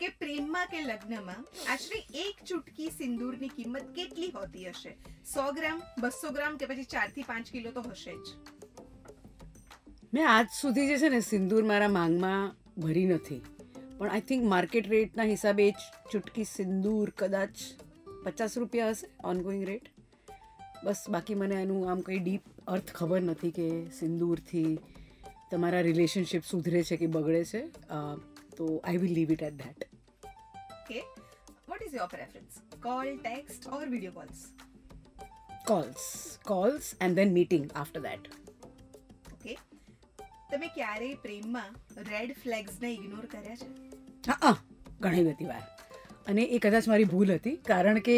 કે પ્રેમમાં કે લગ્નમાં આશરે એક ચૂટકી સિંદૂરની કિંમત કેટલી હોતી હશે? સો ગ્રામ, બસો ગ્રામ કે પછી ચારથી પાંચ કિલો તો હશે જ. મેં આજ સુધી જે છે ને સિંદૂર મારા માંગમાં ભરી નથી. પણ આઈ થિંક માર્કેટ રેટના હિસાબે ચૂટકી સિંદૂર કદાચ પચાસ રૂપિયા હશે ઓનગોઈંગ રેટ બસ બાકી મને એનું આમ કંઈ ડીપ અર્થ ખબર નથી કે સિંદૂરથી તમારા રિલેશનશિપ સુધરે છે કે બગડે છે. તો I will leave it at that what preference. Call text or video calls? Calls. Calls and then meeting after that. Okay તમે ક્યારેય પ્રેમમાં રેડ ફ્લેગ્સને ઇગ્નોર કર્યા છે? હા ઘણી બધી વાર. અને એ કદાચ મારી ભૂલ હતી કારણ કે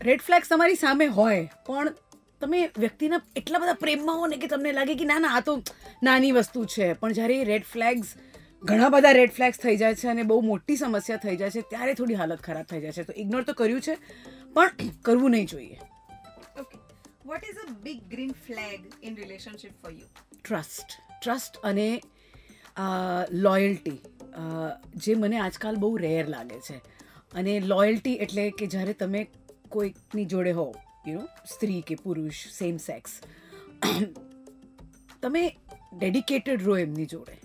રેડ ફ્લેગ્સ તમારી સામે હોય પણ તમે વ્યક્તિના એટલા બધા પ્રેમમાં હો ને કે તમને લાગે કે ના ના આ તો નાની વસ્તુ છે. પણ જ્યારે રેડ ફ્લેગ્સ ઘણા બધા રેડ ફ્લેગ્સ થઈ જાય છે અને બહુ મોટી સમસ્યા થઈ જાય છે. ત્યારે થોડી હાલત ખરાબ થઈ જાય છે. તો ઇગ્નોર તો કર્યું છે પણ કરવું નહીં જોઈએ. Okay what is a big green flag in relationship for you trust trust અને લોયલ્ટી જે મને આજકાલ બહુ રેર લાગે છે. અને લોયલ્ટી એટલે કે જ્યારે તમે કોઈકની જોડે હો યુ નો સ્ત્રી કે પુરુષ સેમ સેક્સ તમે ડેડિકેટેડ રહો એમની જોડે.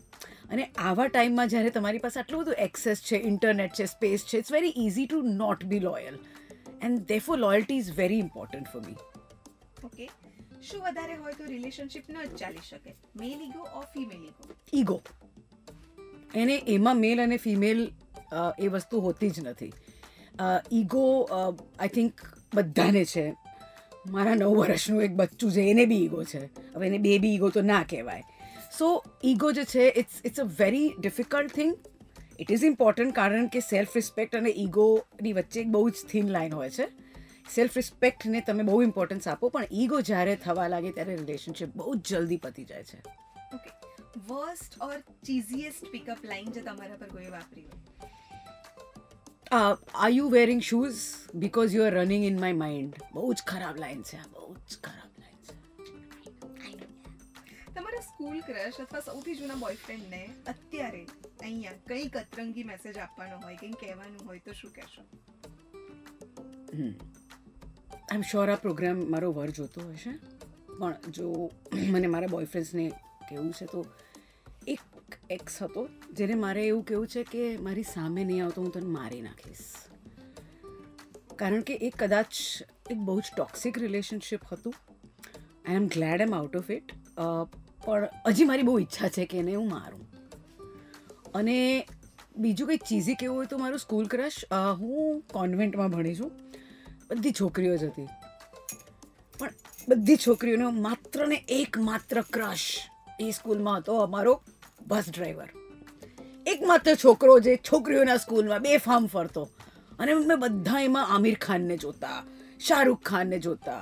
અને આવા ટાઈમમાં જ્યારે તમારી પાસે આટલું બધું એક્સેસ છે ઇન્ટરનેટ છે સ્પેસ છે it's very easy to not be loyal and they for loyalty is very important for me okay શું વધારે હોય તો રિલેશનશિપ ન જ ચાલી શકે? Male ego or female ego ego એને એમાં મેલ અને ફિમેલ એ વસ્તુ હોતી જ નથી. ઈગો આઈ થિંક બધાને છે. મારા નવ વર્ષનું એક બચ્ચું છે એને બી ઈગો છે. હવે એને બે બી ઈગો તો ના કહેવાય. સો ઈગો જે છે it's it's a very difficult thing it is important કારણ કે સેલ્ફ રિસ્પેક્ટ અને ઈગોની વચ્ચે એક બહુ જ થીન લાઈન હોય છે. સેલ્ફ રિસ્પેક્ટને તમે બહુ ઇમ્પોર્ટન્સ આપો પણ ઈગો જ્યારે થવા લાગે ત્યારે રિલેશનશિપ બહુ જ જલ્દી પતી જાય છે. Okay worst or cheesiest pickup line જે તમારા પર કોઈ વાપરી હોય? Are you wearing shoes shoes you are running in my mind બહુ જ ખરાબ લાઈન છે બહુ જ ખરાબ. સ્કૂલ ક્રશ અથવા સૌથી જૂના બોયફ્રેન્ડને અત્યારે અહીંયા કંઈક અતરંગી મેસેજ આપવાનો હોય કંઈ કહેવાનું હોય તો શું કહેશો? આઈ શ્યોર આ પ્રોગ્રામ મારો વર જોતો હશે. પણ જો મને મારા બોયફ્રેન્ડ્સને કહેવું છે તો એક એક્સ હતો જેને મારે એવું કહેવું છે કે મારી સામે નહીં આવતો, હું તને મારી નાખીશ. કારણ કે એ કદાચ એક બહુ જ ટોક્સિક રિલેશનશિપ હતું. I am glad am out of it પણ હજી મારી બહુ ઈચ્છા છે કે એને હું મારું. અને બીજું કંઈ ચીઝી કેવું હોય તો મારું સ્કૂલ ક્રશ હું કોન્વેન્ટમાં ભણી છું. બધી છોકરીઓ જ હતી. પણ બધી છોકરીઓનો માત્ર ને એક ક્રશ એ સ્કૂલમાં હતો અમારો બસ ડ્રાઈવર. એકમાત્ર છોકરો જે છોકરીઓના સ્કૂલમાં બે ફાર્મ ફરતો. અને મેં બધા એમાં આમિર ખાનને જોતા, શાહરૂખ ખાનને જોતા.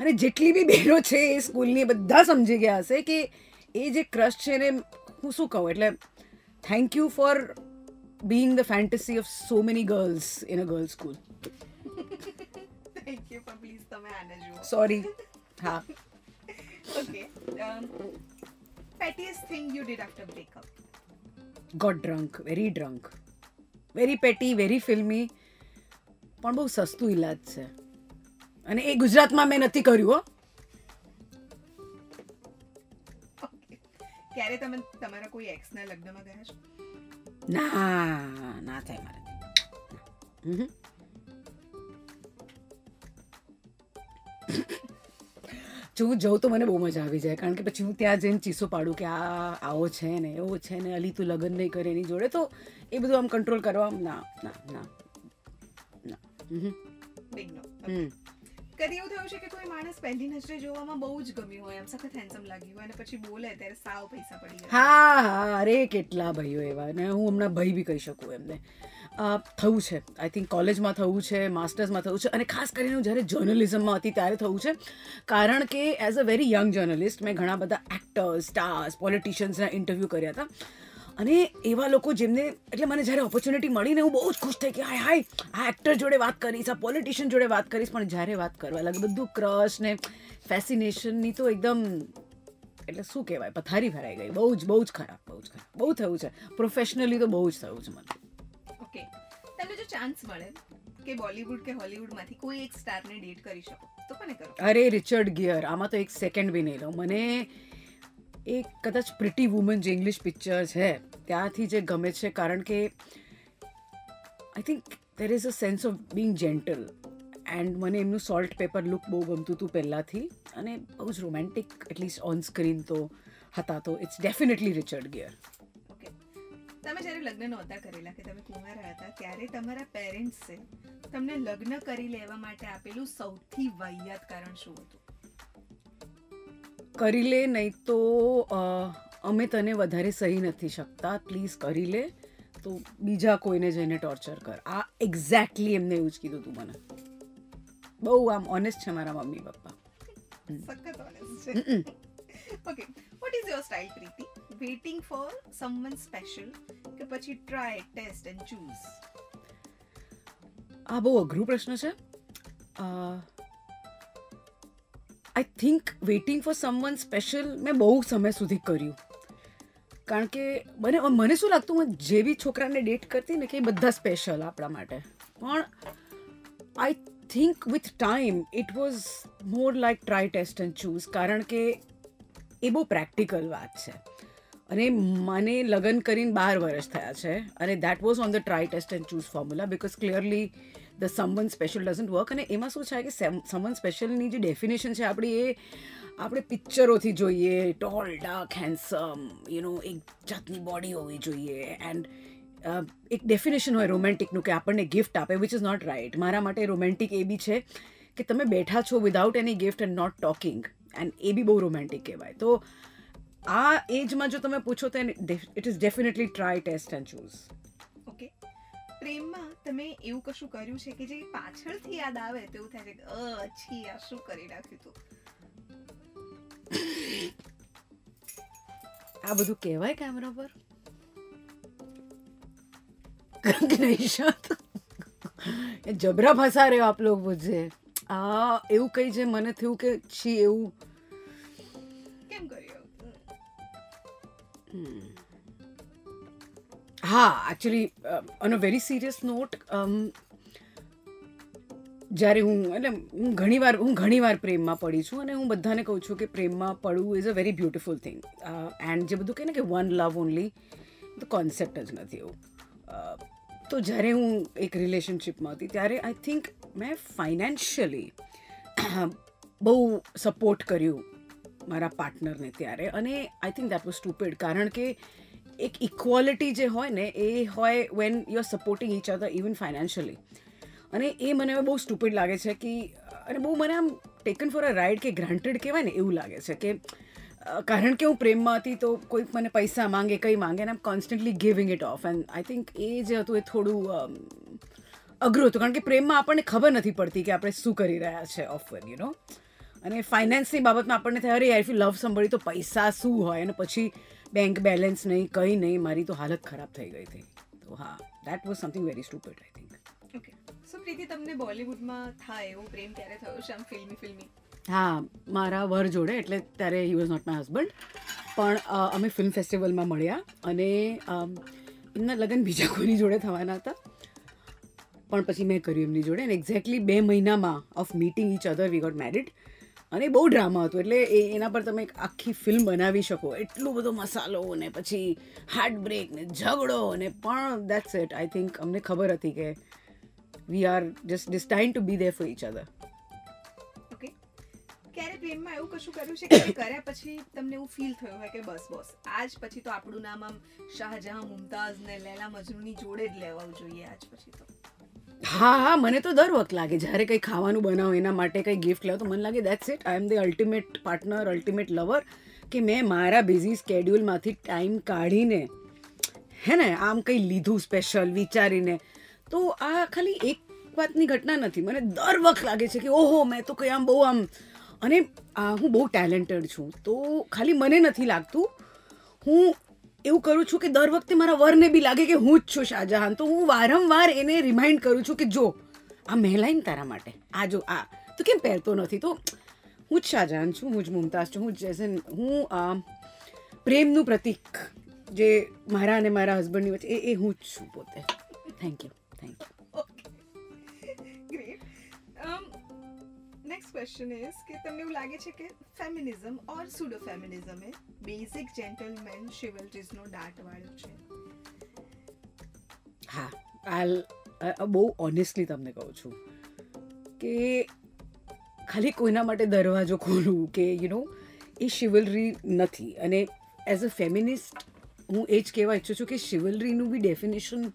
અને જેટલી બી બહેનો છે એ સ્કૂલની બધા સમજી ગયા હશે કે એ જે ક્રશ છે ને હું શું કહું? એટલે thank you for being the fantasy of so many girls in a girl school thank you પણ પ્લીઝ તમે આને જુઓ. સોરી હા. Okay breakup got drunk very drunk very petty very filmy પણ બહુ સસ્તું ઇલાજ છે. અને એ ગુજરાતમાં મેં નથી કર્યું હો. ક્યારે તમે તમારા કોઈ એક્સના લગ્નમાં ગયા છો? ના ના થાય મારે. જો હું જઉં તો મને બહુ મજા આવી જાય કારણ કે પછી હું ત્યાં જઈને ચીસો પાડું કે આ આવો છે ને એવો છે ને અલી તું લગ્ન નહીં કરે એની જોડે તો એ બધું આમ કંટ્રોલ કરવા ના ના ના ના. હમ. કદી એવું થયું છે કે કોઈ માણસ પહેલી નજરે જોવામાં બહુ જ ગમ્યું હોય એમ સખત હેન્ડસમ લાગ્યું હોય અને પછી બોલે ત્યારે સાવ પૈસા પડી જાય હા હા, અરે કેટલા ભાઈઓ એવા. ને હું હમણાં ભાઈ બી કહી શકું એમને. થયું છે. આઈ થિંક કોલેજમાં થયું છે માસ્ટર્સમાં થયું છે અને ખાસ કરીને હું જ્યારે જર્નલિઝમમાં હતી ત્યારે થયું છે. કારણ કે as a very young journalist મેં ઘણા બધા એક્ટર્સ સ્ટાર્સ પોલિટિશિયન્સના ઇન્ટરવ્યૂ કર્યા હતા. અને એવા લોકો જેમને એટલે મને જ્યારે ઓપોર્ચ્યુનિટી મળીને હું બહુ જ ખુશ થઈ કે હાય હાય આ એક્ટર જોડે વાત કરીશ આ પોલિટિશિયન જોડે વાત કરીશ. પણ જ્યારે વાત કરવા લાગે બધું ક્રશ ને ફેસિનેશનની તો એકદમ એટલે શું કહેવાય પથારી ભરાઈ ગઈ. બહુ જ બહુ જ ખરાબ બહુ જ ખરાબ. બહુ થયું છે. પ્રોફેશનલી તો બહુ જ થયું છે મને. ચાન્સ મળે કે બોલીવુડ કે હોલીવુડમાંથી કોઈ એક સ્ટારને ડેટ કરી શકો તો કોને કરો? અરે રિચર્ડ ગિયર. આમાં તો એક સેકન્ડ બી નહીં લઉં મને એ કદાચ પ્રિટી વુમન જે ઇંગ્લિશ પિક્ચર છે ત્યાંથી જે ગમે છે, કારણ કે I think there is a sense of being gentle and મને એમનું સોલ્ટ પેપર લુક બહુ ગમતું હતું પહેલાંથી. અને બહુ જ રોમેન્ટિક એટલીસ્ટ ઓન સ્ક્રીન તો હતા તો. ઇટ્સ ડેફિનેટલી રિચર્ડ ગિયર તમે જ્યારે લગ્ન નહોતા કરેલા કે તમે કુંવારા હતા, ત્યારે તમારા પેરેન્ટ્સે તમને લગ્ન કરી લેવા માટે આપેલું સૌથી વાહિયાત કારણ શું હતું? કરી લે નહીં તો અમે તને વધારે સહી નથી શકતા. પ્લીઝ કરી લે. તો બીજા કોઈને જઈને ટોર્ચર કર. આ એક્ઝેક્ટલી એમને એવું જ કીધું તું મને. બહુ આમ ઓનેસ્ટ છે મારા મમ્મી પપ્પા. સખત honest છે. Okay what is your style Preeti waiting for someone special કે પછી ટ્રાય ટેસ્ટ એન્ડ ચૂઝ આ બહુ અઘરું પ્રશ્ન છે. I think waiting for someone special મેં બહુ સમય સુધી કર્યું. કારણ કે મને મને શું લાગતું, હું જે બી છોકરાને ડેટ કરતી ને કે એ બધા સ્પેશિયલ આપણા માટે. પણ I think with time it was more like try test and choose કારણ કે એ બહુ પ્રેક્ટિકલ વાત છે. અને મને લગ્ન કરીને બાર વર્ષ થયા છે અને that was on the try test and choose formula because clearly the someone special doesn't work અને એમાં શું છે કે સમવન સ્પેશિયલની જે ડેફિનેશન છે આપણી એ, આપણે પિક્ચરોથી જોઈએ tall dark handsome you know એક જાતની બોડી હોવી જોઈએ. એન્ડ એક ડેફિનેશન હોય રોમેન્ટિકનું કે આપણને ગિફ્ટ આપે વિચ ઇઝ નોટ રાઇટ મારા માટે રોમેન્ટિક એ બી છે કે તમે બેઠા છો without any gift and not talking and એ બી બહુ રોમેન્ટિક કહેવાય. તો આ એજમાં જો તમે પૂછો તો it is definitely try test and choose પ્રેમમાં તમે એવું કશું કર્યું છે કે જે પાછળથી યાદ આવે તેવું થાય છે કે અચ્છી આ શું કરી નાખ્યું તું? આ બધું કહેવાય કેમેરા પર? જબરા ફસા રહ્યો આપ લોકો પૂછે આ એવું કઈ છે મને થયું કે છી એવું. કેમ કર્યું? હા actually on a very serious note જ્યારે હું, એટલે હું ઘણીવાર હું ઘણીવાર પ્રેમમાં પડી છું અને હું બધાને કહું છું કે પ્રેમમાં પડવું is a very beautiful thing and જે બધું કહે ને કે વન લવ ઓનલી તો કોન્સેપ્ટ જ નથી એવું. તો જ્યારે હું એક રિલેશનશિપમાં હતી, ત્યારે આઈ થિંક મેં ફાઇનાન્શિયલી બહુ સપોર્ટ કર્યું મારા પાર્ટનરને ત્યારે. અને I think that was stupid કારણ કે એક ઇક્વોલિટી જે હોય ને, એ હોય when you are supporting each other even financially અને એ મને બહુ સ્ટુપિડ લાગે છે કે, અને બહુ મને આમ ટેકન ફોર અ રાઇડ કે ગ્રાન્ટેડ કહેવાય ને એવું લાગે છે કે કારણ કે હું પ્રેમમાં હતી તો કોઈક મને પૈસા માંગે, કંઈ માંગે અને આમ constantly giving it off and I think એ જે હતું એ થોડું અઘરું હતું. કારણ કે પ્રેમમાં આપણને ખબર નથી પડતી કે આપણે શું કરી રહ્યા છે ઓફર યુ નો અને ફાઇનાન્સની બાબતમાં આપણને થાય અરે આઈ લવ સંભળી તો પૈસા શું હોય? અને પછી બેંક બેલેન્સ નહીં કંઈ નહીં મારી તો હાલત ખરાબ થઈ ગઈ હતી. તો હા that was something very stupid I think okay so Preeti તમને બોલિવૂડમાં થાય એવો પ્રેમ ક્યારે થયો છે આમ ફિલ્મી ફિલ્મી? હા મારા વર જોડે એટલે ત્યારે he was not my husband પણ અમે ફિલ્મ ફેસ્ટિવલમાં મળ્યા અને એમના લગ્ન બીજા કોઈની જોડે થવાના હતા. પણ પછી મેં કર્યું એમની જોડે. અને એક્ઝેક્ટલી બે મહિનામાં of meeting each other we got married અને બહુ ડ્રામા હતું. એટલે એ એના પર તમે એક આખી ફિલ્મ બનાવી શકો. એટલો બધો મસાલો ને પછી હાર્ટ બ્રેક ને ઝઘડો ને પણ દેટ્સ ઇટ આઈ થિંક અમને ખબર હતી કે we are just destined to be there for each other ક્યારે પ્રેમમાં એવું કશું કર્યું છે કે કર્યા પછી તમને એવું ફીલ થયું હોય કે બસ બસ, આજ પછી તો આપણું નામ આમ શાહજહાં, મુમતાઝ ને લૈલા મજનુની જોડે જ લેવાવું જોઈએ આજ પછી તો. હા હા, મને તો દર વખત લાગે. જ્યારે કંઈ ખાવાનું બનાવો એના માટે કંઈ ગિફ્ટ લાવો, તો મને લાગે that's it I am the ultimate partner ultimate lover કે મેં મારા બિઝી સ્કેડ્યુલમાંથી ટાઈમ કાઢીને, હે ને, આમ કંઈ લીધું સ્પેશિયલ વિચારીને. તો આ ખાલી એક વાતની ઘટના નથી. મને દર વખત લાગે છે કે, ઓહો, મેં તો કંઈ આમ બહુ આમ. અને હું બહુ ટેલેન્ટેડ છું. તો ખાલી મને નથી લાગતું. હું એવું કરું છું કે દર વખતે મારા વરને બી લાગે કે હું જ છું શાહજહાન. તો હું વારંવાર એને રિમાઇન્ડ કરું છું કે જો, આ મહેલાઈને લાઈને તારા માટે. આ જો, આ. તો કેમ પહેરતો નથી? તો હું જ શાહજહાન છું, હું જ મુમતાઝ છું, હું જ હું પ્રેમનું પ્રતીક જે મારા અને મારા હસબન્ડની વચ્ચે. એ એ હું જ છું પોતે. Thank you thank you next question is કે તમને એવું લાગે છે કે ફેમિનિઝમ ઓર સુડો ફેમિનિઝમ એ બેઝિક જેન્ટલમેન શિવલ્ટીઝનો દાટ વાળો છે હા આલ બહુ ઓનેસ્ટલી તમને કહું છું કે ખાલી કોઈના માટે દરવાજો ખોલવું કે યુ નો એ શિવલરી નથી અને એઝ અ ફેમિનિસ્ટ હું એ જ કહેવા ઈચ્છું છું કે શિવલરીનું બી ડેફિનેશન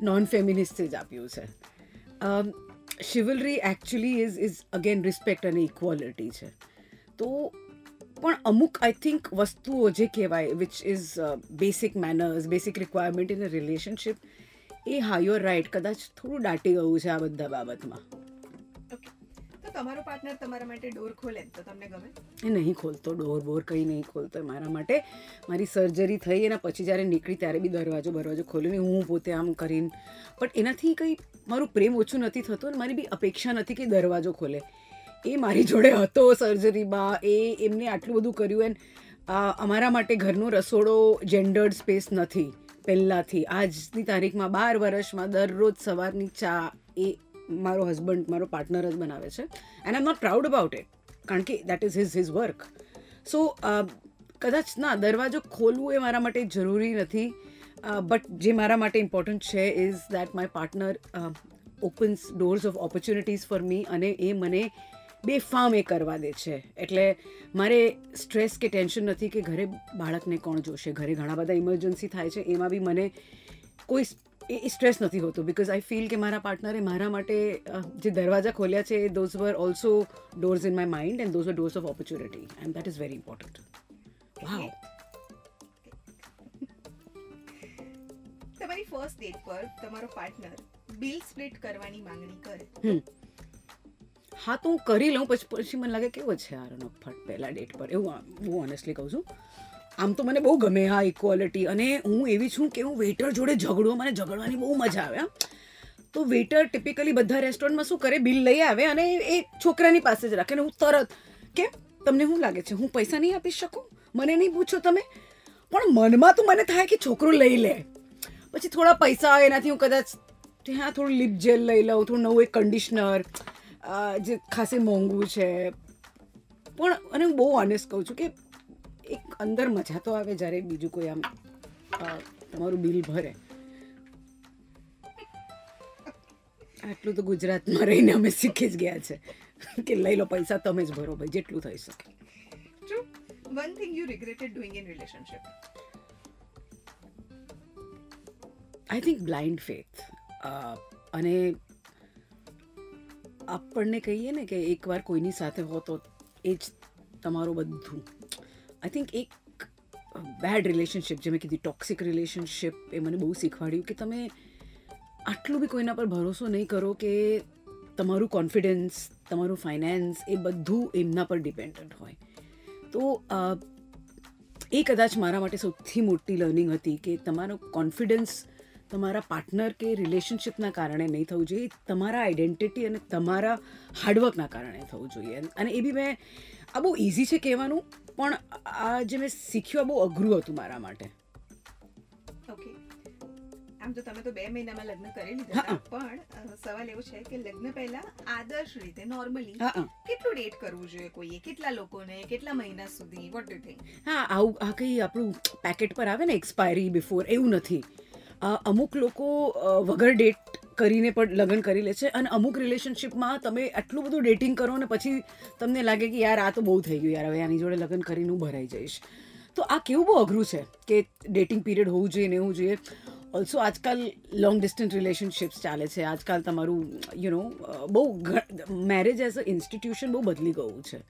નોન ફેમિનિસ્ટે જ આપ્યું છે chivalry actually is is again respect અને ઇક્વોલિટી છે. તો પણ અમુક આઈ થિંક વસ્તુઓ જે કહેવાય which is basic manners basic requirement in a relationship એ હા યોર રાઈટ કદાચ થોડું દાટી ગયું છે આ બધા બાબતમાં. તો તમારો પાર્ટનર તમારા માટે ડોર ખોલે તો તમને ગમે? એ નહીં ખોલતો ડોર બોર કંઈ નહીં ખોલતો મારા માટે. મારી સર્જરી થઈ એના પછી જ્યારે નીકળી ત્યારે બી દરવાજો, બરવાજો ખોલ્યો હું પોતે આમ કરીને. પણ એનાથી કંઈ મારું પ્રેમ ઓછું નથી થતું અને મારી બી અપેક્ષા નથી કે દરવાજો ખોલે. એ મારી જોડે હતો સર્જરીમાં એ એમને આટલું બધું કર્યું એન અમારા માટે ઘરનો રસોડો જેન્ડર્ડ સ્પેસ નથી. પહેલાંથી. આજની તારીખમાં બાર વર્ષમાં દરરોજ સવારની ચા એ મારો હસબન્ડ મારો પાર્ટનર જ બનાવે છે. And I not proud about it કારણ કે that is his his work so કદાચ ના, દરવાજો ખોલવું એ મારા માટે જરૂરી નથી બટ જે મારા માટે ઇમ્પોર્ટન્ટ છે is that my partner opens doors of opportunities for me અને એ મને બે ફામ એ કરવા દે છે. એટલે મારે સ્ટ્રેસ કે ટેન્શન નથી કે ઘરે બાળકને કોણ જોશે. ઘરે ઘણા બધા ઇમરજન્સી થાય છે, એમાં બી મને કોઈ એ સ્ટ્રેસ નથી હોતું બિકોઝ આઈ ફીલ કે મારા પાર્ટનરે મારા માટે જે દરવાજા ખોલ્યા છે those were also doors in my mind and those were doors of opportunity and that is very important wow તમારી ફર્સ્ટ ડેટ પર તમારો પાર્ટનર બિલ સ્પ્લિટ કરવાની માંગણી કરે. હા તો હું કરી લઉં પછી પછી મને લાગે કેવો છે યાર ફટ પહેલા ડેટ પર. એવું હું ઓનેસ્ટલી કહું છું. આમ તો મને બહુ ગમે હા ઇક્વાલિટી અને હું એવી છું કે હું વેટર જોડે ઝઘડો, મને ઝઘડવાની બહુ મજા આવે તો વેટર ટિપિકલી બધા રેસ્ટોરન્ટમાં શું કરે બિલ લઈ આવે અને એ છોકરાની પાસે જ રાખે. અને હું તરત કે તમને શું લાગે છે, હું પૈસા નહીં આપી શકું? મને નહીં પૂછો તમે? પણ મનમાં તો મને થાય કે છોકરો લઈ લે. પછી થોડા પૈસા એનાથી હું કદાચ ત્યાં થોડું લિપ જેલ લઈ લઉં, થોડું નવું એક કન્ડિશનર જે ખાસે મોંઘું છે. પણ, અને હું બહુ ઓનેસ્ટ કહું છું કે એક અંદર મજા તો આવે જ્યારે બીજું કોઈ આમ તમારું બિલ ભરે. આટલું તો ગુજરાતમાં રહીને અમે શીખી જ ગયા છે કે લઈ લો પૈસા તમે જ ભરો ભાઈ જેટલું થઈ શકે. One thing you regretted doing in relationship I think blind faith અને આપણને કહીએ ને કે એકવાર કોઈની સાથે હો તો એ જ તમારું બધું. આઈ થિંક એક બેડ રિલેશનશિપ જે મેં કીધી ટોક્સિક રિલેશનશિપ એ મને બહુ શીખવાડ્યું કે તમે આટલું બી કોઈના પર ભરોસો નહીં કરો કે તમારું કોન્ફિડન્સ તમારું ફાઇનાન્સ એ બધું એમના પર ડિપેન્ડન્ટ હોય. તો એ કદાચ મારા માટે સૌથી મોટી લર્નિંગ હતી કે તમારો કોન્ફિડન્સ તમારા પાર્ટનર કે રિલેશનશિપના કારણે નહીં થવું જોઈએ તમારા આઈડેન્ટિટી અને તમારા હાર્ડવર્કના કારણે થવું જોઈએ. અને એ બી મેં, આ બહુ ઇઝી છે કહેવાનું પણ આ જે મેં શીખ્યું બહુ અઘરું હતું મારા માટે. ઓકે આમ તો તમે તો બે મહિનામાં લગ્ન કરી લીધા પણ સવાલ એવો છે કે લગ્ન પહેલા આદર્શ રીતે નોર્મલી કેટલું ડેટ કરવું જોઈએ કોઈએ? કેટલા લોકોને? કેટલા મહિના સુધી? વોટ ડુ થિંક હા આવું આ કંઈ આપણું પેકેટ પર આવે ને એક્સપાયરી બિફોર એવું નથી. અમુક લોકો વગર ડેટ કરીને પણ લગ્ન કરી લે છે અને અમુક રિલેશનશિપમાં તમે આટલું બધું ડેટિંગ કરો ને પછી તમને લાગે કે યાર, આ તો બહુ થઈ ગયું યાર, હવે આની જોડે લગ્ન કરીને હું ભરાઈ જઈશ. તો આ કેવું બહુ અઘરું છે કે ડેટિંગ પીરિયડ હોવું જોઈએ ને એવું જોઈએ? ઓલ્સો આજકાલ લોંગ ડિસ્ટન્સ રિલેશનશિપ્સ ચાલે છે. આજકાલ તમારું યુ નો બહુ મેરેજ એઝ અ ઇન્સ્ટિટ્યુશન બહુ બદલી ગયું છે.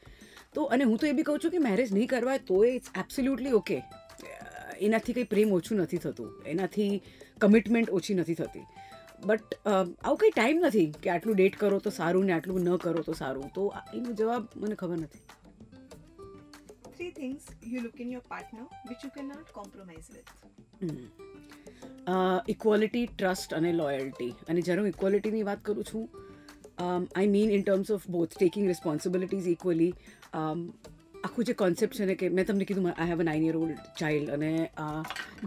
તો, અને હું તો એ બી કહું છું કે મેરેજ નહીં કરવા તો ઇટ્સ એબ્સોલ્યુટલી ઓકે એનાથી કંઈ પ્રેમ ઓછું નથી થતું. એનાથી કમિટમેન્ટ ઓછી નથી થતી. બટ આવું કંઈ ટાઈમ નથી કે આટલું ડેટ કરો તો સારું ને આટલું ન કરો તો સારું. તો એનો જવાબ મને ખબર નથી. Three things you look in your partner which you can not compromise with equality trust અને લોયલ્ટી અને જ્યારે હું ઇક્વોલિટીની વાત કરું છું I mean in terms of both taking responsibilities equally આખું જે કોન્સેપ્ટ છે ને કે મેં તમને કીધું I have a nine year old child અને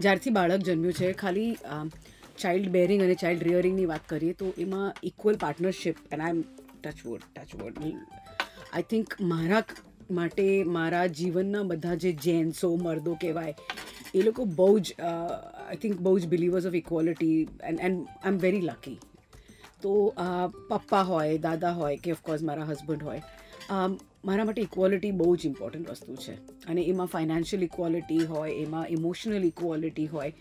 જ્યારથી બાળક જન્મ્યું છે, ખાલી ચાઇલ્ડ બેરિંગ અને ચાઇલ્ડ રિયરિંગની વાત કરીએ તો એમાં equal partnership and I am touch wood touch wood I think મારા માટે મારા જીવનના બધા જે જેન્ટ્સો, મર્દો કહેવાય, એ લોકો બહુ જ આઈ થિંક બહુ જ believers of equality and and I am very lucky તો પપ્પા હોય, દાદા હોય કે ઓફકોર્સ મારા હસબન્ડ હોય. મારા માટે ઇક્વોલિટી બહુ જ ઇમ્પોર્ટન્ટ વસ્તુ છે. અને એમાં ફાઇનાન્શિયલ ઇક્વોલિટી હોય, એમાં ઇમોશનલ ઇક્વોલિટી હોય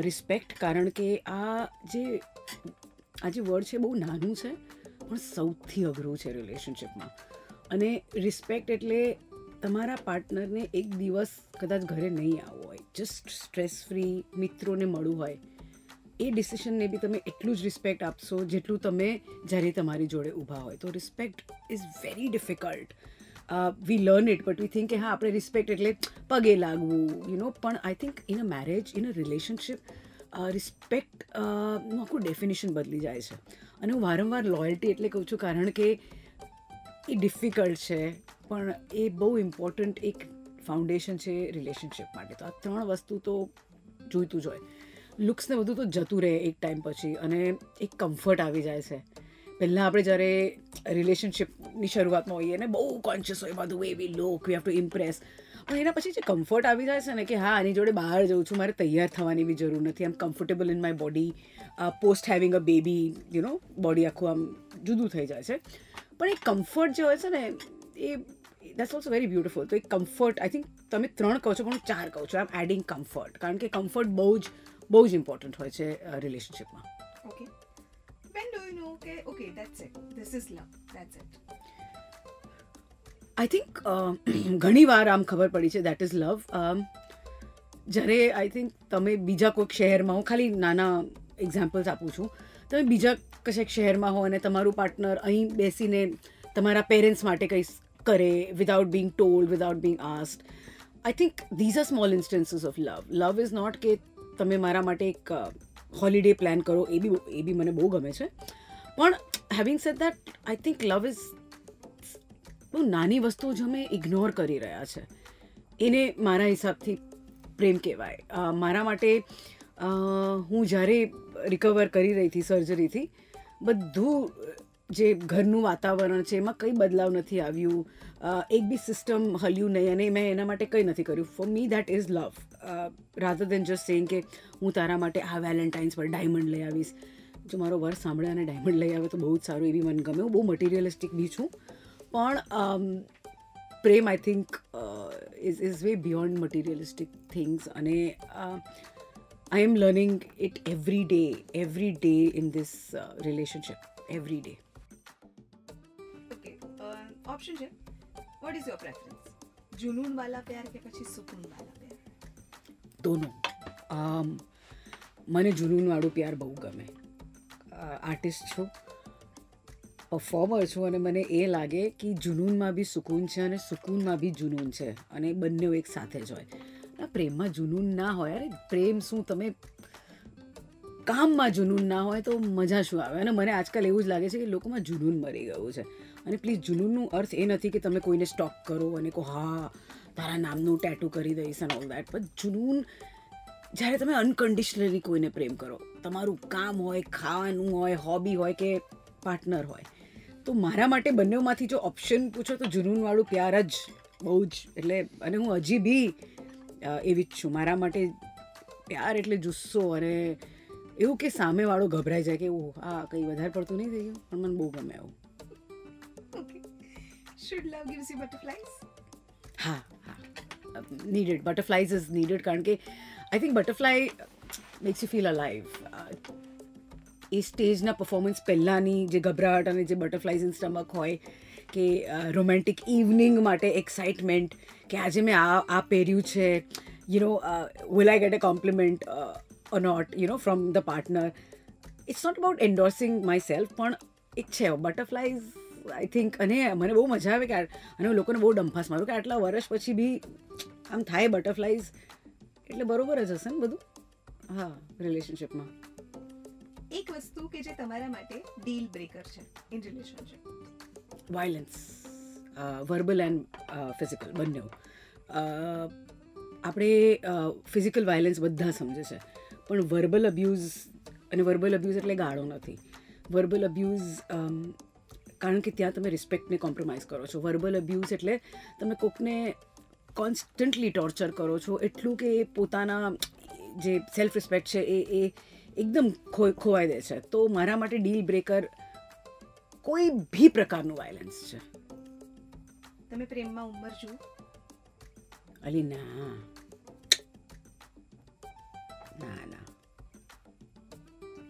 રિસ્પેક્ટ કારણ કે આ જે આ જે વર્ડ છે બહુ નાનું છે, પણ સૌથી અઘરું છે રિલેશનશિપમાં અને રિસ્પેક્ટ એટલે તમારા પાર્ટનરને એક દિવસ કદાચ ઘરે નહીં આવવું હોય જસ્ટ સ્ટ્રેસ ફ્રી મિત્રોને મળવું હોય એ ડિસિશનને બી તમે એટલું જ રિસ્પેક્ટ આપશો જેટલું તમે જ્યારે તમારી જોડે ઊભા હોય. તો respect is very difficult we learn it but we think કે હા, આપણે રિસ્પેક્ટ એટલે પગે લાગવું યુ નો પણ I think in a marriage in a relationship રિસ્પેક્ટનું આખું ડેફિનેશન બદલી જાય છે. અને હું વારંવાર લોયલ્ટી એટલે કહું છું, કારણ કે એ ડિફિકલ્ટ છે, પણ એ બહુ ઇમ્પોર્ટન્ટ એક ફાઉન્ડેશન છે રિલેશનશિપ માટે. તો આ ત્રણ વસ્તુ તો જોઈતું જ હોય. લુક્સને બધું તો જતું રહે એક ટાઈમ પછી અને એક કમ્ફર્ટ આવી જાય છે. પહેલાં આપણે જ્યારે રિલેશનશિપની શરૂઆતમાં હોઈએ ને, બહુ કોન્શિયસ હોય, બધું એવી look we have to impress પણ એના પછી જે કમ્ફર્ટ આવી જાય છે ને કે હા, આની જોડે બહાર જઉં છું, મારે તૈયાર થવાની બી જરૂર નથી. આમ comfortable in my body post having a baby you know body આખું આમ જુદું થઈ જાય છે. પણ એ કમ્ફર્ટ જે હોય છે ને, એ દેટ્સ ઓલ્સો વેરી બ્યુટિફુલ તો એ કમ્ફર્ટ આઈ થિંક તમે ત્રણ કહો છો પણ હું ચાર કહું છું. આઈ એમ એડિંગ કમ્ફર્ટ કારણ કે કમ્ફર્ટ બહુ જ બહુ જ ઇમ્પોર્ટન્ટ હોય છે રિલેશનશિપમાં okay when do you know કે okay that's it this is love that's it I think ઘણી વાર આમ ખબર પડી છે દેટ ઇઝ લવ જ્યારે આઈ થિંક તમે બીજા કોઈક શહેરમાં હું ખાલી નાના એક્ઝામ્પલ્સ આપું છું તમે બીજા કશેક શહેરમાં હો અને તમારું પાર્ટનર અહીં બેસીને તમારા પેરેન્ટ્સ માટે કંઈ કરે without being told without being asked I think these are small instances of love love is not કે તમે મારા માટે એક હોલિડે પ્લાન કરો, એ બી એ બી મને બહુ ગમે છે. પણ having said that I think love is બહુ નાની વસ્તુઓ જ અમે ઇગ્નોર કરી રહ્યા છે. એને મારા હિસાબથી પ્રેમ કહેવાય. મારા માટે હું જ્યારે રિકવર કરી રહી હતી સર્જરીથી બધું, જે ઘરનું વાતાવરણ છે, એમાં કંઈ બદલાવ નથી આવ્યું. એક બી સિસ્ટમ હલ્યું નહીં અને મેં એના માટે કંઈ નથી કર્યું. For me that is love rather than just saying કે હું તારા માટે આ વેલેન્ટાઇન્સ પર ડાયમંડ લઈ આવીશ. જો મારો વર સાંભળે અને ડાયમંડ લઈ આવે તો બહુ જ સારું એવી મને ગમે હું બહુ મટીરિયલિસ્ટિક બી છું. પણ પ્રેમ I think is is way beyond materialistic things અને I am learning it every day every day in this relationship every day okay option છે. વોટ ઇઝ યોર પ્રેફરન્સ જુનૂન વાલા પ્યાર કે પછી સુકૂન વાલા દોનો મને જુનૂનવાળું પ્યાર બહુ ગમે. આર્ટિસ્ટ છું. પરફોર્મર છું અને મને એ લાગે કે જુનૂનમાં બી સુકૂન છે અને સુકૂનમાં બી જુનૂન છે અને બંને એક સાથે જ હોય. પ્રેમમાં જુનૂન ના હોય. અરે, પ્રેમ શું? તમે કામમાં જુનૂન ના હોય તો મજા શું આવે? અને મને આજકાલ એવું જ લાગે છે કે લોકોમાં જુનૂન મરી ગયું છે. અને પ્લીઝ, જુનૂનનું અર્થ એ નથી કે તમે કોઈને સ્ટોક કરો અને કહો, હા તારા નામનું ટેટુ કરી દઈશ એન્ડ ઓલ દેટ બટ જુનૂન, જ્યારે તમે અનકન્ડિશનલી કોઈને પ્રેમ કરો, તમારું કામ હોય, ખાવાનું હોય હોબી હોય કે પાર્ટનર હોય, તો મારા માટે બંનેમાંથી જો ઓપ્શન પૂછો તો જુનૂનવાળું પ્યાર જ બહુ જ. એટલે અને હું હજી બી એવી જ છું. મારા માટે પ્યાર એટલે જુસ્સો અને એવું કે સામેવાળો ગભરાઈ જાય કે, ઓહ હા કંઈ વધારે પડતું નહીં થઈ ગયું, પણ મને બહુ ગમે એવું should love gives you butterflies હા હા. નીડેડ બટરફ્લાઇઝ ઇઝ નીડેડ કારણ કે I think butterfly makes you feel alive એ સ્ટેજના પરફોર્મન્સ પહેલાંની જે ગભરાટ અને જે બટરફ્લાઇઝ ઇન સ્ટમક હોય કે રોમેન્ટિક ઇવનિંગ માટે એક્સાઇટમેન્ટ કે આજે મેં આ આ પહેર્યું છે you know will I get a compliment or not you know from the partner it's not about endorsing my myself એક છે બટરફ્લાઇઝ આઈ થિંક અને મને બહુ મજા આવે કે અને હું લોકોને બહુ ડંફાસ મારું કે આટલા વર્ષ પછી બી આમ થાય બટરફ્લાઇઝ એટલે બરોબર જ હશે ને બધું? હા રિલેશનશિપમાં એક વસ્તુ કે જે તમારા માટે ડીલ બ્રેકર છે in relationship violence verbal and physical બંને. આપણે ફિઝિકલ વાયલન્સ બધા સમજે છે. પણ વર્બલ અબ્યુઝ અને વર્બલ અબ્યુઝ એટલે ગાળો નથી. વર્બલ અબ્યુઝ કારણ કે ત્યાં તમે રિસ્પેક્ટને કોમ્પ્રોમાઇઝ કરો છો. વર્બલ અબ્યુઝ એટલે તમે કોકને કોન્સ્ટન્ટલી ટોર્ચર કરો છો. એટલું કે એ પોતાના જે સેલ્ફ રિસ્પેક્ટ છે એ એ એકદમ ખો ખોવાઈ દે છે. તો મારા માટે ડીલ બ્રેકર કોઈ બી પ્રકારનું વાયલન્સ છે. તમે પ્રેમમાં ઉંમર જુઓ. અલી ના ના ના.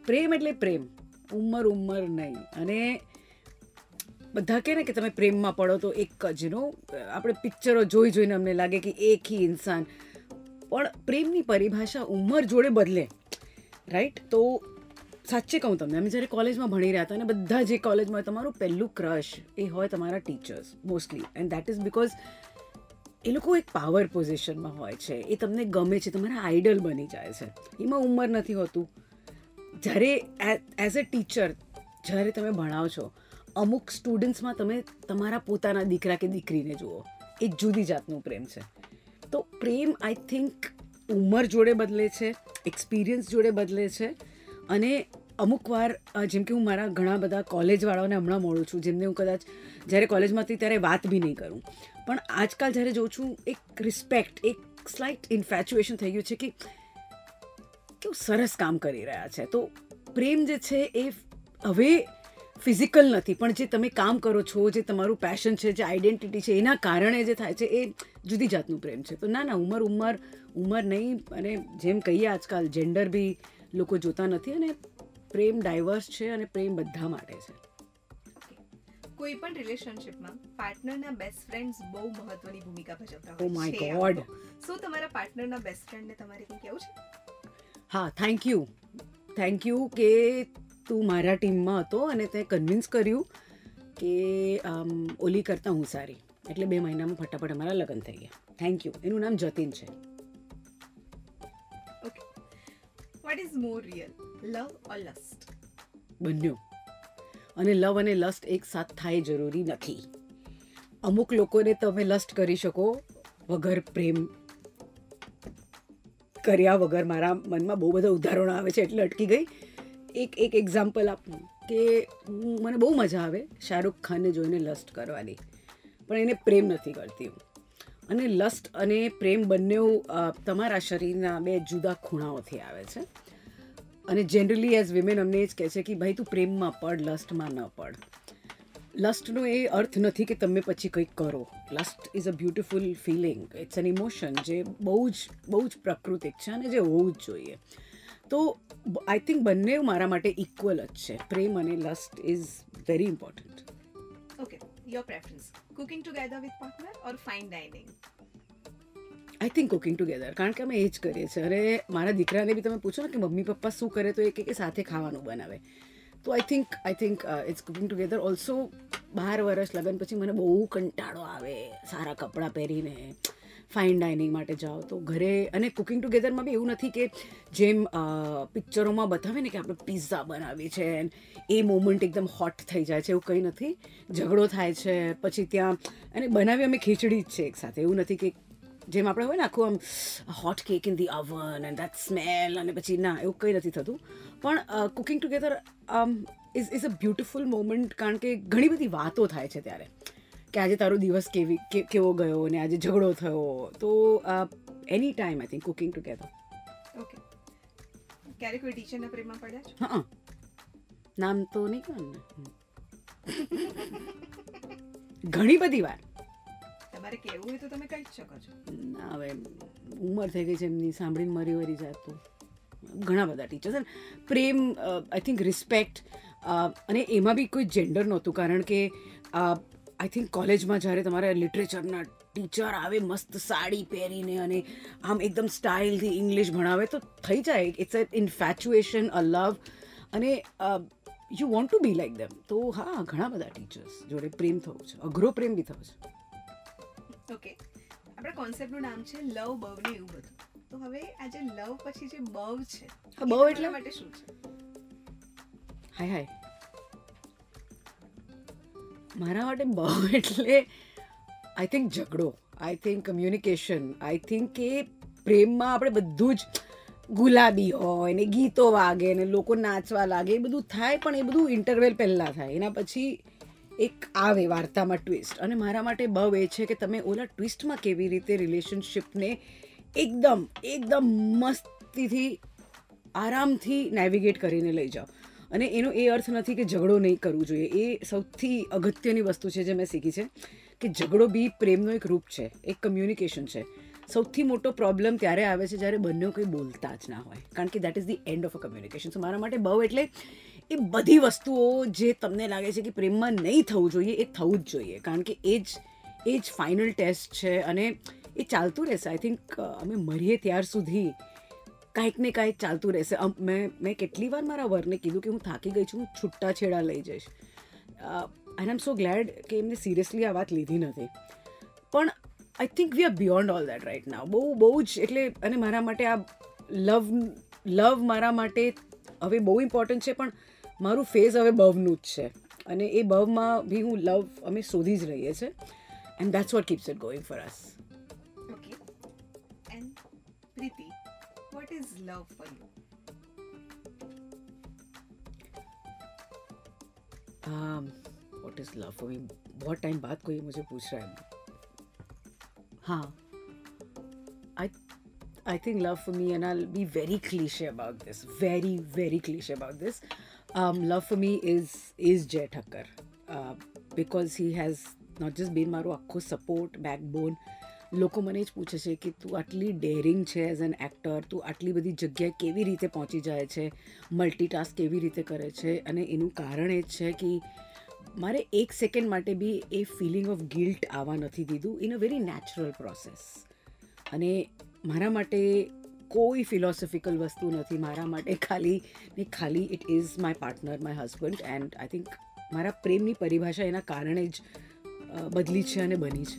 પ્રેમ એટલે પ્રેમ. ઉંમર ઉંમર નહીં. અને બધા કહે ને કે તમે પ્રેમમાં પડો તો એક જ નો આપણે પિક્ચરો જોઈ જોઈને અમને લાગે કે એક હી ઇન્સાન. પણ પ્રેમની પરિભાષા ઉંમર જોડે બદલે. રાઈટ તો સાચે કહું તમને, અમે જ્યારે કોલેજમાં ભણી રહ્યા હતા અને બધા જે કોલેજમાં હોય, તમારું પહેલું ક્રશ એ હોય તમારા teachers mostly and that is because એ લોકો એક પાવર પોઝિશનમાં હોય છે. એ તમને ગમે છે, તમારા આઈડલ બની જાય છે. એમાં ઉંમર નથી હોતું. જ્યારે એઝ અ ટીચર જ્યારે તમે ભણાવો છો અમુક સ્ટુડન્ટ્સમાં તમે તમારા પોતાના દીકરા કે દીકરીને જુઓ. એક જુદી જાતનું પ્રેમ છે. તો પ્રેમ આઈ થિંક ઉંમર જોડે બદલે છે એક્સપિરિયન્સ જોડે બદલે છે અને અમુક વાર જેમ કે હું મારા ઘણા બધા કોલેજવાળાઓને હમણાં મળું છું, જેમને હું કદાચ જ્યારે કોલેજમાં હતી ત્યારે વાત બી નહીં કરું. પણ આજકાલ જ્યારે જોઉં છું, એક રિસ્પેક્ટ એક સ્લાઇટ ઇન્ફેચ્યુએશન થઈ ગયું છે કે કેવું સરસ કામ કરી રહ્યા છે. તો પ્રેમ જે છે એ હવે ફિઝિકલ નથી પણ જે તમે કામ કરો છો જે તમારું પેશન છે જે આઈડેન્ટિટી છે એના કારણે જે થાય છે એ જુદી જાતનું પ્રેમ છે તો ના ના ઉંમર ઉંમર ઉંમર નહીં અને જેમ કહીએ આજકાલ જેન્ડર બી લોકો જોતા નથી અને પ્રેમ ડાયવર્સ છે અને પ્રેમ બધા માટે છે કોઈ પણ રિલેશનશિપમાં પાર્ટનરના બેસ્ટ ફ્રેન્ડ્સ બહુ મહત્વની ભૂમિકા ભજવતા Oh હોય છે God. આ તો. શું તમારા પાર્ટનરના બેસ્ટ ફ્રેન્ડને તમારે કંઈ કહેવું છે હા થેન્ક યુ થેન્ક યુ કે તું મારા ટીમમાં હતો અને તે કન્વિન્સ કર્યું કે આમ ઓલી કરતાં હું સારી. એટલે બે મહિનામાં ફટાફટ અમારા લગ્ન થઈ ગયા. થેન્ક યુ એનું નામ જતીન છે. What is more real love or lust બંને. અને લવ અને લસ્ટ એક સાથ થાય જરૂરી નથી. અમુક લોકોને તમે લસ્ટ કરી શકો વગર પ્રેમ કર્યા વગર. મારા મનમાં બહુ બધા ઉદાહરણો આવે છે એટલે અટકી ગઈ. એક એક એક્ઝામ્પલ આપું કે મને બહુ મજા આવે શાહરૂખ ખાનને જોઈને લસ્ટ કરવાની, પણ એને પ્રેમ નથી કરતી. અને લસ્ટ અને પ્રેમ બંને તમારા શરીરના બે જુદા ખૂણાઓથી આવે છે. અને જનરલી એઝ વિમેન અમને જ કહે છે કે ભાઈ તું પ્રેમમાં પડ લસ્ટમાં ન પડ. લસ્ટનો એ અર્થ નથી કે તમે પછી કંઈક કરો. Lust is a beautiful feeling it's an emotion જે બહુ જ બહુ જ પ્રાકૃતિક છે અને જે હોવું જ જોઈએ. તો આઈ થિંક બંને મારા માટે ઇક્વલ જ છે. પ્રેમ અને lust is very important okay your preference cooking together with partner or fine dining I think cooking together કારણ કે અમે એ જ કરીએ છીએ. અને મારા દીકરાને બી તમે પૂછો ને કે મમ્મી પપ્પા શું કરે તો એ કે સાથે ખાવાનું બનાવે. તો I think I think it's cooking together also બાર વર્ષ લગ્ન પછી મને બહુ કંટાળો આવે સારા કપડાં પહેરીને. ફાઇન ડાઇનિંગ માટે જાઓ. તો ઘરે અને કુકિંગ ટુગેધરમાં બી એવું નથી કે જેમ પિક્ચરોમાં બતાવે ને કે આપણે પિઝા બનાવીએ છે એ મોમેન્ટ એકદમ હોટ થઈ જાય છે, એવું કંઈ નથી. ઝઘડો થાય છે, પછી ત્યાં, અને બનાવી અમે ખીચડી જ છે એકસાથે એવું નથી કે જેમ આપણે હોય ને આખું આમ hot cake in the oven and that smell અને પછી ના, એવું કંઈ નથી થતું. પણ cooking together is is a beautiful moment કારણ કે ઘણી બધી વાતો થાય છે ત્યારે. કે આજે તારો દિવસ કેવી કેવો ગયો અને આજે ઝઘડો થયો. તો any time I think cooking together okay ક્યારે કોઈ ટીચરના પ્રેમમાં પડ્યા છો? હા નામ તો નહીં કહું ને. ઘણી બધી વાર. તમારે કેવું હોય તો તમે કહી શકો છો. ના, હવે ઉંમર થઈ ગઈ છે એમની સાંભળીને મરી વરી જાતું ઘણા બધા ટીચર્સ પ્રેમ આઈ થિંક રિસ્પેક્ટ અને એમાં બી કોઈ જેન્ડર નહોતું. કારણ કે આઈ થિંક કોલેજમાં જ્યારે તમારે લિટરેચરના ટીચર આવે મસ્ત સાડી પહેરીને અને આમ એકદમ સ્ટાઇલથી ઇંગ્લિશ ભણાવે તો થઈ જાય. It's a infatuation a love અને you want to be like them તો હા ઘણા બધા ટીચર્સ જોડે પ્રેમ થવું છે. અઘરો પ્રેમ બી થયો છે. ઓકે આપણા કોન્સેપ્ટનું નામ છે લવ બવ ને એવું બધું. તો હવે આ જે લવ પછી જે બવ છે બવ એટલે? માટે શું છે? હાય હાય મારા માટે બહુ એટલે આઈ થિંક ઝઘડો. I think communication I think કે પ્રેમમાં આપણે બધું જ ગુલાબી હોય ને ગીતો વાગે ને લોકો નાચવા લાગે, એ બધું થાય પણ એ બધું ઇન્ટરવેલ પહેલાં થાય. એના પછી એક આવે વાર્તામાં ટ્વિસ્ટ અને મારા માટે બહુ એ છે કે તમે ઓલા ટ્વિસ્ટમાં કેવી રીતે રિલેશનશિપને એકદમ એકદમ મસ્તીથી, આરામથી નેવિગેટ કરીને લઈ જાઓ. અને એનો એ અર્થ નથી કે ઝઘડો નહીં કરવું જોઈએ. એ સૌથી અગત્યની વસ્તુ છે જે મેં શીખી છે કે ઝઘડો બી પ્રેમનો એક રૂપ છે, એક કમ્યુનિકેશન છે. સૌથી મોટો પ્રોબ્લેમ ત્યારે આવે છે જ્યારે બંને કોઈ બોલતા જ ના હોય. કારણ કે that is the end of a communication so મારા માટે બહુ એટલે એ બધી વસ્તુઓ જે તમને લાગે છે કે પ્રેમમાં નહીં થવું જોઈએ, એ થવું જ જોઈએ. કારણ કે એ જ એ જ ફાઇનલ ટેસ્ટ છે અને એ ચાલતું રહેશે. આઈ થિંક અમે મરીએ ત્યાર સુધી કાંઈક ને કાંઈક ચાલતું રહેશે. મેં મેં કેટલી વાર મારા વરને કીધું કે હું થાકી ગઈ છું, હું છૂટા છેડા લઈ જઈશ. આઈ આમ સો ગ્લેડ કે એમને સિરિયસલી આ વાત લીધી નથી. પણ I think we are beyond all that right now બહુ બહુ જ એટલે અને મારા માટે આ લવ લવ મારા માટે હવે બહુ ઇમ્પોર્ટન્ટ છે, પણ મારું ફેઝ હવે બવનું જ છે. અને એ બવમાં બી હું લવ અમે શોધી જ રહીએ છીએ. And that's what keeps it going for us His love for you. um, what is love for me बहुत टाइम बाद कोई मुझे पूछ रहा है हाँ I I think love for me and I be very cliche about this very very cliche about this love for me is is Jay Thakkar because he has not just been मारो आखो support backbone લોકો મને જ પૂછે છે કે તું આટલી ડેરિંગ છે એઝ એન એક્ટર તું આટલી બધી જગ્યાએ કેવી રીતે પહોંચી જાય છે મલ્ટીટાસ્ક કેવી રીતે કરે છે? અને એનું કારણ એ જ છે કે મારે એક સેકન્ડ માટે be a feeling of guilt આવવા નથી દીધું in a very natural process અને મારા માટે કોઈ ફિલોસોફિકલ વસ્તુ નથી. મારા માટે ખાલી, ને ખાલી it is my partner my husband and I think મારા પ્રેમની પરિભાષા એના કારણે જ બદલી છે અને બની છે.